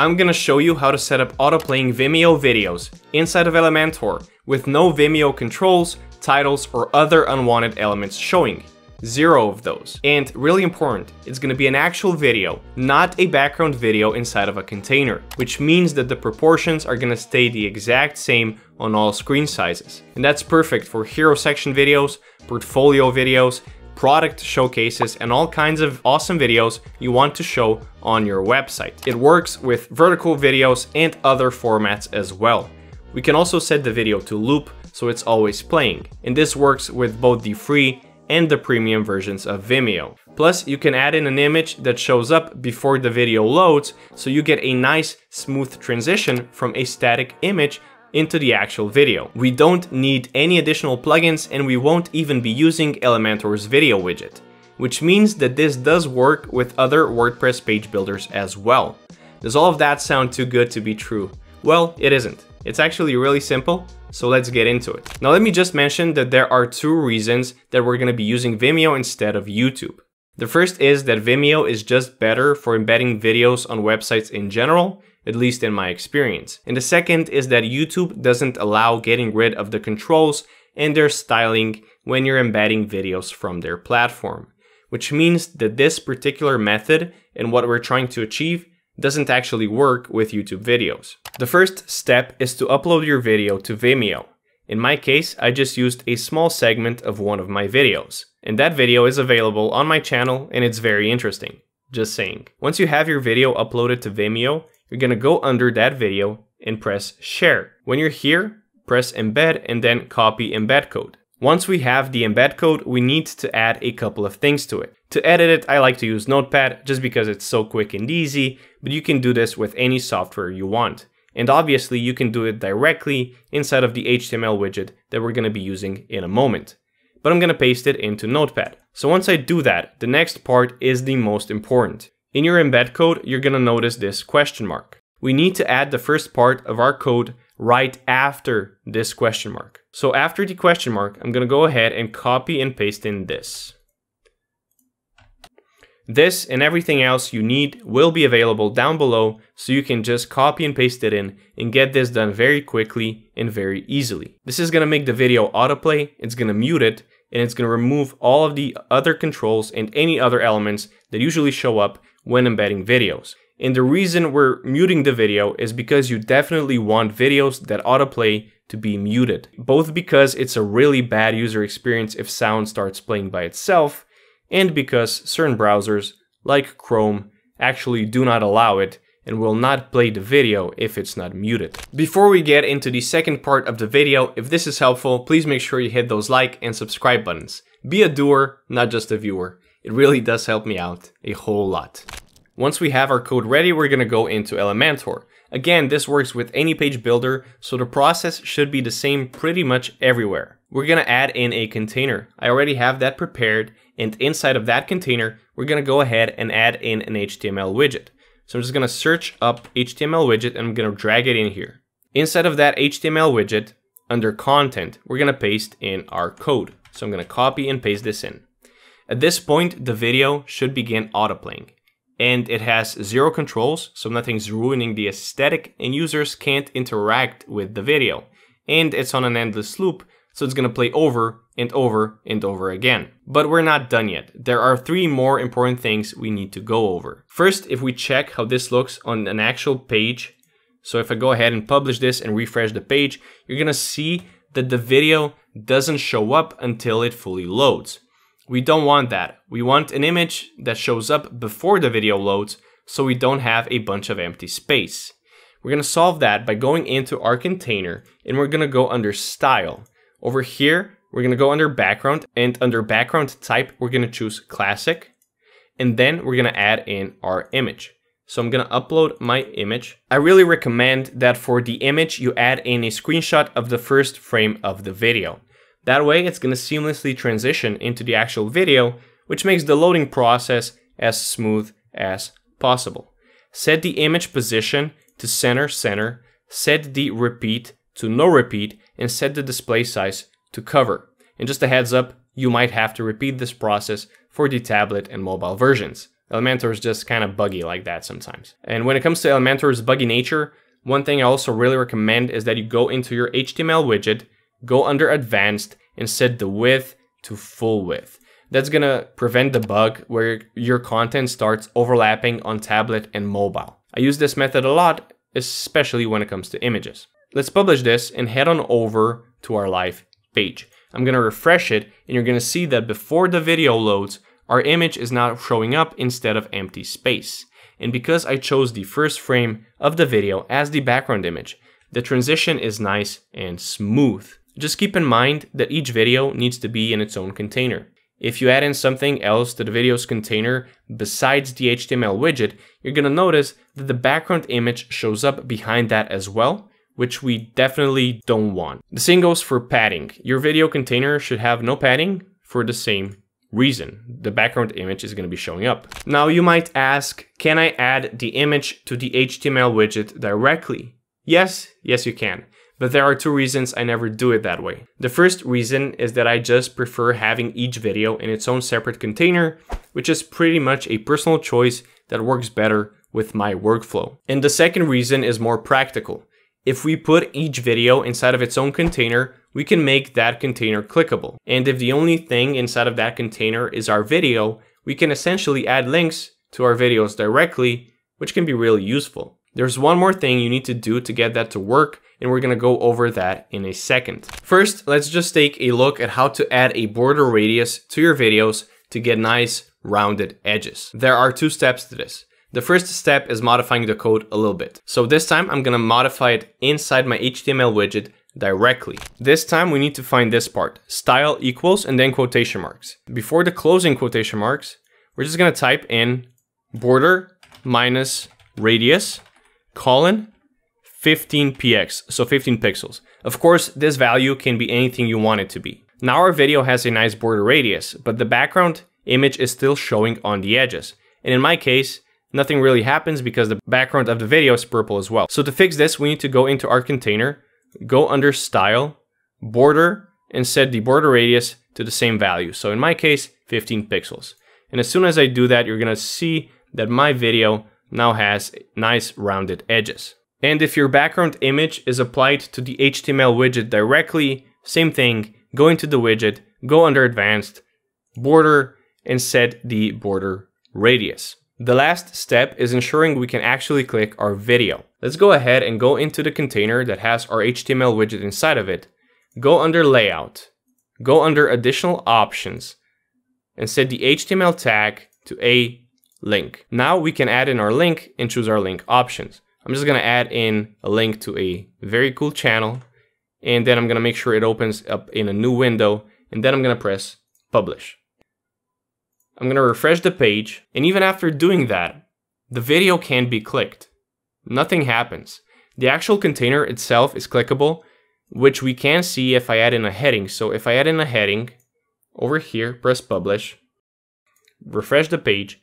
I'm gonna show you how to set up autoplaying Vimeo videos inside of Elementor with no Vimeo controls, titles, or other unwanted elements showing. Zero of those. And really important, it's gonna be an actual video, not a background video inside of a container, which means that the proportions are gonna stay the exact same on all screen sizes. And that's perfect for hero section videos, portfolio videos, product showcases, and all kinds of awesome videos you want to show on your website. It works with vertical videos and other formats as well. We can also set the video to loop so it's always playing. And this works with both the free and the premium versions of Vimeo. Plus, you can add in an image that shows up before the video loads, so you get a nice smooth transition from a static image into the actual video. We don't need any additional plugins and we won't even be using Elementor's video widget, which means that this does work with other WordPress page builders as well. Does all of that sound too good to be true? Well, it isn't. It's actually really simple, so let's get into it. Now let me just mention that there are two reasons that we're going to be using Vimeo instead of YouTube. The first is that Vimeo is just better for embedding videos on websites in general, at least in my experience. And the second is that YouTube doesn't allow getting rid of the controls and their styling when you're embedding videos from their platform, which means that this particular method and what we're trying to achieve doesn't actually work with YouTube videos. The first step is to upload your video to Vimeo. In my case, I just used a small segment of one of my videos. And that video is available on my channel and it's very interesting. Just saying. Once you have your video uploaded to Vimeo, you're gonna go under that video and press share. When you're here, press embed and then copy embed code. Once we have the embed code, we need to add a couple of things to it. To edit it, I like to use Notepad just because it's so quick and easy, but you can do this with any software you want. And obviously you can do it directly inside of the HTML widget that we're gonna be using in a moment. But I'm gonna paste it into Notepad. So once I do that, the next part is the most important. In your embed code, you're gonna notice this question mark. We need to add the first part of our code right after this question mark. So after the question mark, I'm gonna go ahead and copy and paste in this. This and everything else you need will be available down below so you can just copy and paste it in and get this done very quickly and very easily. This is to make the video autoplay, it's to mute it, and it's to remove all of the other controls and any other elements that usually show up when embedding videos. And the reason we're muting the video is because you definitely want videos that autoplay to be muted. Both because it's a really bad user experience if sound starts playing by itself, and because certain browsers, like Chrome, actually do not allow it and will not play the video if it's not muted. Before we get into the second part of the video, if this is helpful, please make sure you hit those like and subscribe buttons. Be a doer, not just a viewer. It really does help me out a whole lot. Once we have our code ready, we're gonna go into Elementor. Again, this works with any page builder, so the process should be the same pretty much everywhere. We're gonna add in a container. I already have that prepared and inside of that container, we're gonna go ahead and add in an HTML widget. So I'm just gonna search up HTML widget and I'm gonna drag it in here. Inside of that HTML widget, under content, we're gonna paste in our code. So I'm gonna copy and paste this in. At this point, the video should begin autoplaying. And it has zero controls, so nothing's ruining the aesthetic and users can't interact with the video. And it's on an endless loop, so it's gonna play over and over and over again. But we're not done yet. There are three more important things we need to go over. First, if we check how this looks on an actual page, so if I go ahead and publish this and refresh the page, you're gonna see that the video doesn't show up until it fully loads. We don't want that. We want an image that shows up before the video loads so we don't have a bunch of empty space. We're gonna solve that by going into our container and we're gonna go under style. Over here, we're gonna go under background and under background type, we're gonna choose classic. And then we're gonna add in our image. So I'm gonna upload my image. I really recommend that for the image, you add in a screenshot of the first frame of the video. That way it's gonna seamlessly transition into the actual video, which makes the loading process as smooth as possible. Set the image position to center center, set the repeat to no repeat, and set the display size to cover. And just a heads up, you might have to repeat this process for the tablet and mobile versions. Elementor is just kind of buggy like that sometimes. And when it comes to Elementor's buggy nature, one thing I also really recommend is that you go into your HTML widget, go under advanced and set the width to full width. That's gonna prevent the bug where your content starts overlapping on tablet and mobile. I use this method a lot, especially when it comes to images. Let's publish this and head on over to our live page. I'm gonna refresh it and you're gonna see that before the video loads, our image is now showing up instead of empty space. And because I chose the first frame of the video as the background image, the transition is nice and smooth. Just keep in mind that each video needs to be in its own container. If you add in something else to the video's container besides the HTML widget, you're gonna notice that the background image shows up behind that as well, which we definitely don't want. The same goes for padding. Your video container should have no padding for the same reason. The background image is gonna be showing up. Now you might ask, can I add the image to the HTML widget directly? Yes, yes you can. But there are two reasons I never do it that way. The first reason is that I just prefer having each video in its own separate container, which is pretty much a personal choice that works better with my workflow. And the second reason is more practical. If we put each video inside of its own container, we can make that container clickable. And if the only thing inside of that container is our video, we can essentially add links to our videos directly, which can be really useful. There's one more thing you need to do to get that to work, and we're gonna go over that in a second. First, let's just take a look at how to add a border radius to your videos to get nice rounded edges. There are two steps to this. The first step is modifying the code a little bit. So this time I'm gonna modify it inside my HTML widget directly. This time we need to find this part, style equals and then quotation marks. Before the closing quotation marks, we're just gonna type in border minus radius colon 15 px, so 15 pixels. Of course, this value can be anything you want it to be. Now our video has a nice border radius, but the background image is still showing on the edges. And in my case, nothing really happens because the background of the video is purple as well. So to fix this, we need to go into our container, go under style, border, and set the border radius to the same value. So in my case, 15 pixels. And as soon as I do that, you're gonna see that my video now has nice rounded edges. And if your background image is applied to the HTML widget directly, same thing, go into the widget, go under advanced, border, and set the border radius. The last step is ensuring we can actually click our video. Let's go ahead and go into the container that has our HTML widget inside of it. Go under layout, go under additional options, and set the HTML tag to a link. Now we can add in our link and choose our link options. I'm just gonna add in a link to a very cool channel and then I'm gonna make sure it opens up in a new window and then I'm gonna press publish. I'm gonna refresh the page and even after doing that, the video can't be clicked. Nothing happens. The actual container itself is clickable, which we can see if I add in a heading. So if I add in a heading, over here, press publish, refresh the page,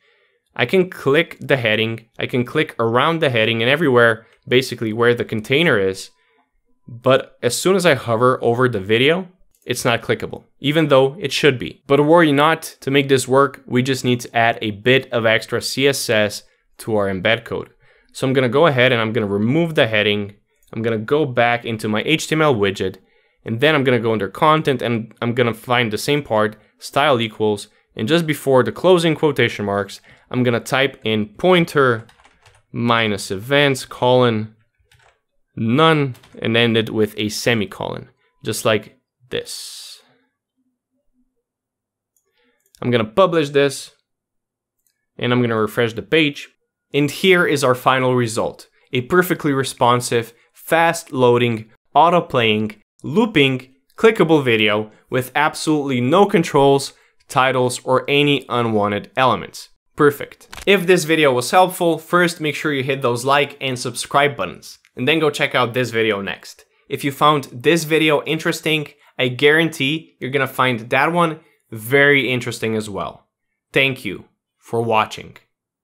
I can click the heading, I can click around the heading and everywhere basically where the container is. But as soon as I hover over the video, it's not clickable, even though it should be. But worry not, to make this work, we just need to add a bit of extra CSS to our embed code. So I'm gonna go ahead and I'm gonna remove the heading. I'm gonna go back into my HTML widget, and then I'm gonna go under content and I'm gonna find the same part, style equals, and just before the closing quotation marks, I'm gonna type in pointer minus events colon none and end it with a semicolon, just like this. I'm gonna publish this and I'm gonna refresh the page. And here is our final result. A perfectly responsive, fast loading, auto playing, looping, clickable video with absolutely no controls, titles, or any unwanted elements. Perfect. If this video was helpful, first make sure you hit those like and subscribe buttons, and then go check out this video next. If you found this video interesting, I guarantee you're gonna find that one very interesting as well. Thank you for watching.